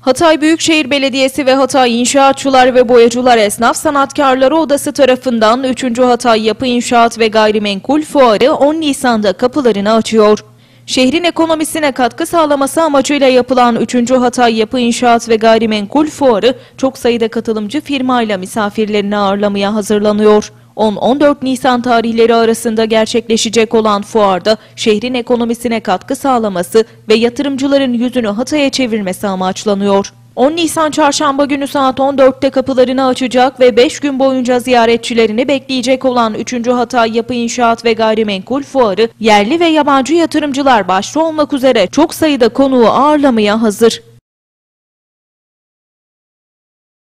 Hatay Büyükşehir Belediyesi ve Hatay İnşaatçılar ve Boyacılar Esnaf Sanatkarları Odası tarafından 3. Hatay Yapı İnşaat ve Gayrimenkul Fuarı 10 Nisan'da kapılarını açıyor. Şehrin ekonomisine katkı sağlaması amacıyla yapılan 3. Hatay Yapı İnşaat ve Gayrimenkul Fuarı çok sayıda katılımcı firmayla misafirlerini ağırlamaya hazırlanıyor. 10-14 Nisan tarihleri arasında gerçekleşecek olan fuarda şehrin ekonomisine katkı sağlaması ve yatırımcıların yüzünü Hatay'a çevirmesi amaçlanıyor. 10 Nisan çarşamba günü saat 14'te kapılarını açacak ve 5 gün boyunca ziyaretçilerini bekleyecek olan 3. Hatay Yapı İnşaat ve Gayrimenkul Fuarı yerli ve yabancı yatırımcılar başta olmak üzere çok sayıda konuğu ağırlamaya hazır.